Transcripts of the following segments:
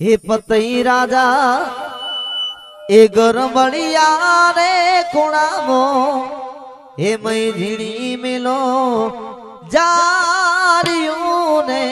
હે પતઈ રાજા એ ગરબડિયા રે કોણામો હે મય ઝીણી મેલો જારિયું ને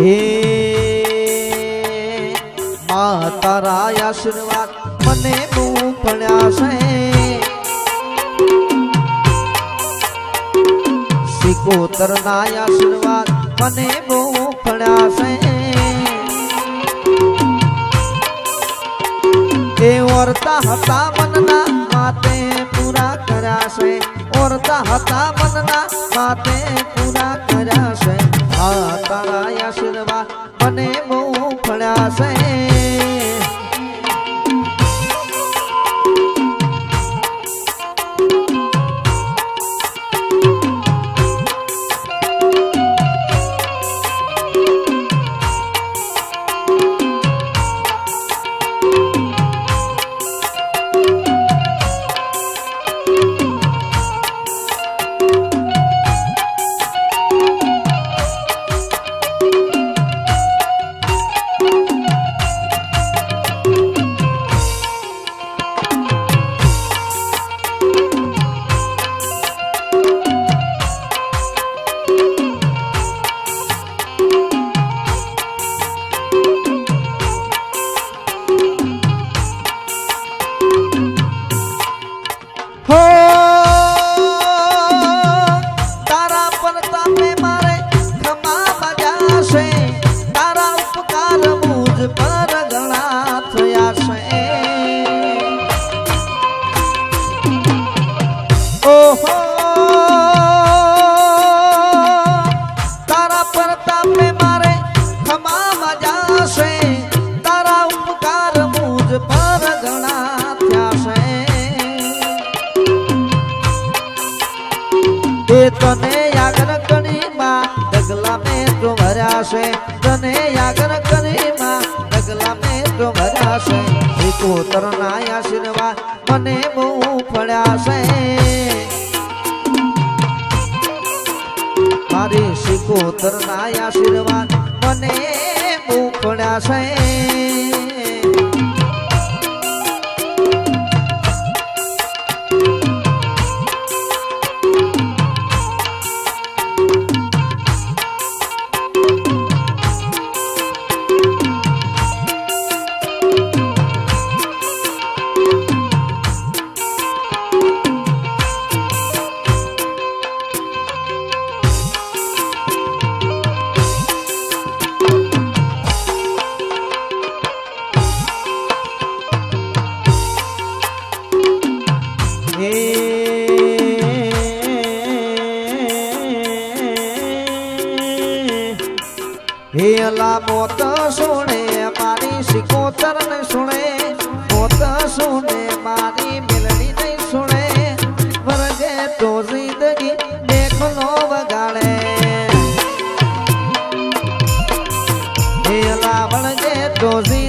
હે મા તારા આશીર્વાદ મને તું પડ્યા છે. શિકોતર ના આશીર્વાદ મને બહુ પડ્યા છે. એ ઓરતા હતા મનના માતે પૂરા કર્યા છે. ઓરતા હતા મનના માતે પૂરા કર્યા છે. આ તારા આશીર્વાદ મને બહુ ફળ્યા છે ભર્યા છે તને યાગન કરી માં ડગલા મેં તો ભરાશે. છે એ કોતર ના આશીર્વાદ મને બહુ પડ્યાશે મારી શિકોતર ના આશીર્વાદ મને બહુ ફળ્યા મોત સુણે, મારી સિકોતર ને સુણે. મોત સુણે, મારી મેલડી નહીં સુણે. વરગે તો જિંદગી દેખનો વગાડે. હેલા વળગે તો જિંદગી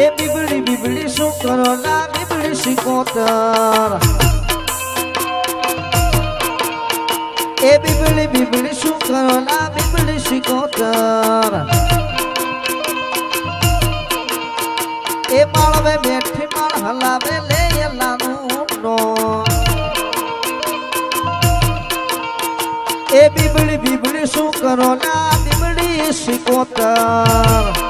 એ બીબડી બીબડી શું કરો ના બીબડી શિકોતર એ બીબડી બીબડી શું કરો ના બીબડી શિકોતર એ માળવે બેઠી માળ હલાવે લે એલાનું નો એ બીબડી બીબડી શું કરો ના બીબડી શિકોતર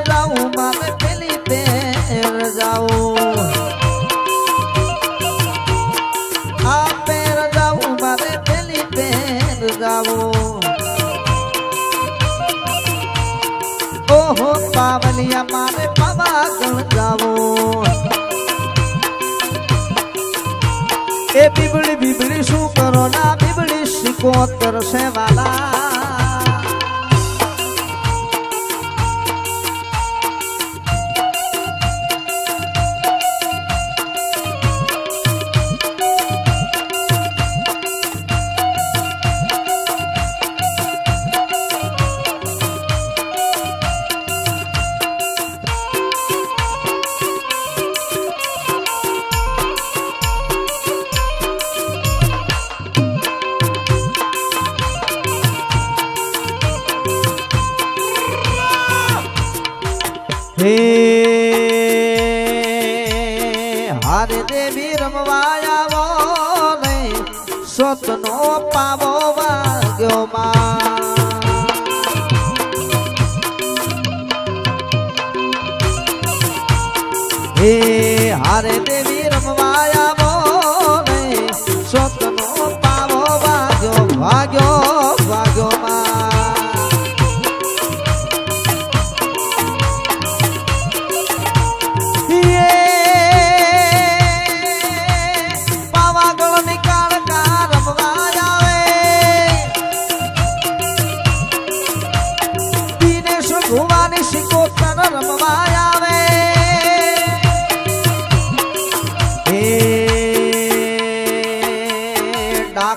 ઓહો પાવલિયા મારે પાવાગણ જાવો એ બીબડી બીબડી શું કરો ના? બીબડી શીખો તરસે વાલા આવો રે સોતનો પાવો વાગ્યો માં હે હારે દેવી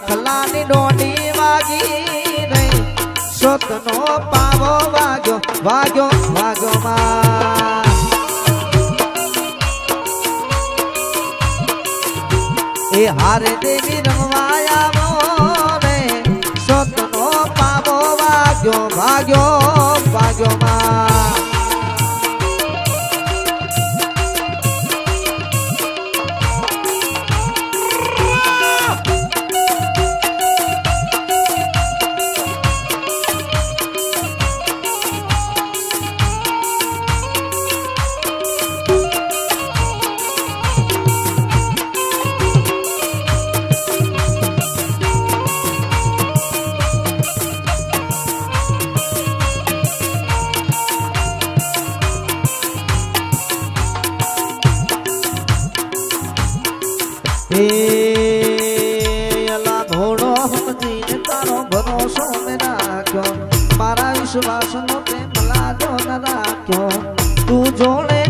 દાખલાની દોડી વાગી રહી સોતનો પાવો વાગ્યો વાગ્યો વાગ્યો માં એ હારે દેવી રમવાયા રે. સતનો પાવો વાગ્યો ભાગ્યો ભાગ્યો માં વિશ્વાસનો પ્રેમ મલાજો ન રાખ્યો તું જોડે